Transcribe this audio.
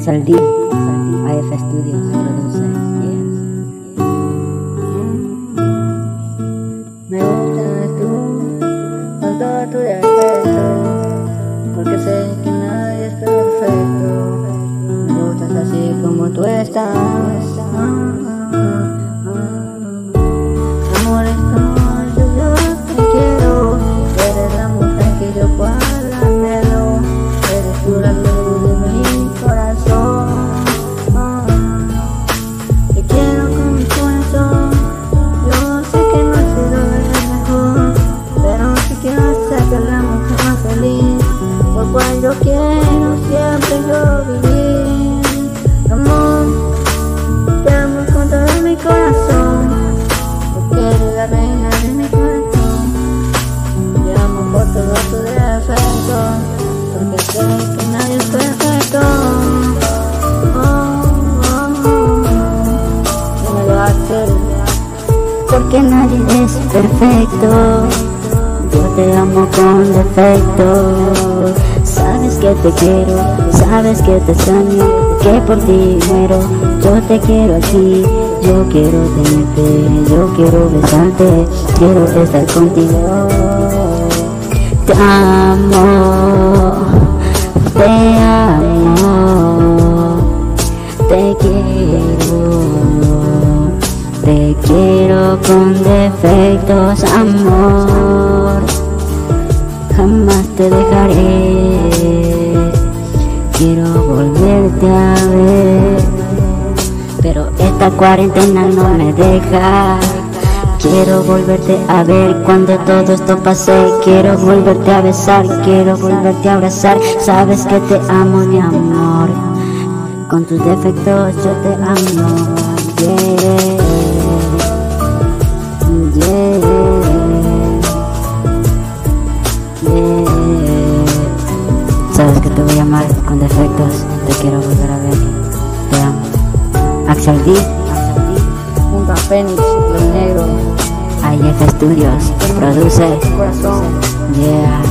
D, AF Studios produce. Yeah. Me gustas tú, con todo tu defecto, porque sé que nadie es perfecto. Me gustas así como tú estás. Porque nadie es perfecto. Yo te amo con defecto. Que te quiero, sabes que te extraño, que por ti muero. Yo te quiero aquí, yo quiero tenerte, yo quiero besarte, quiero estar contigo. Te amo, te amo, te quiero. Te quiero con defectos, amor. Jamás te dejaré. Pero esta cuarentena no me deja. Quiero volverte a ver cuando todo esto pase. Quiero volverte a besar, quiero volverte a abrazar. Sabes que te amo, mi amor. Con tus defectos yo te amo. Yeah. Yeah. Sabes que te voy a amar con defectos. Te quiero volver Axel D. Junto a Fénix, los negros, AIF Studios. Produce. corazón. Yeah.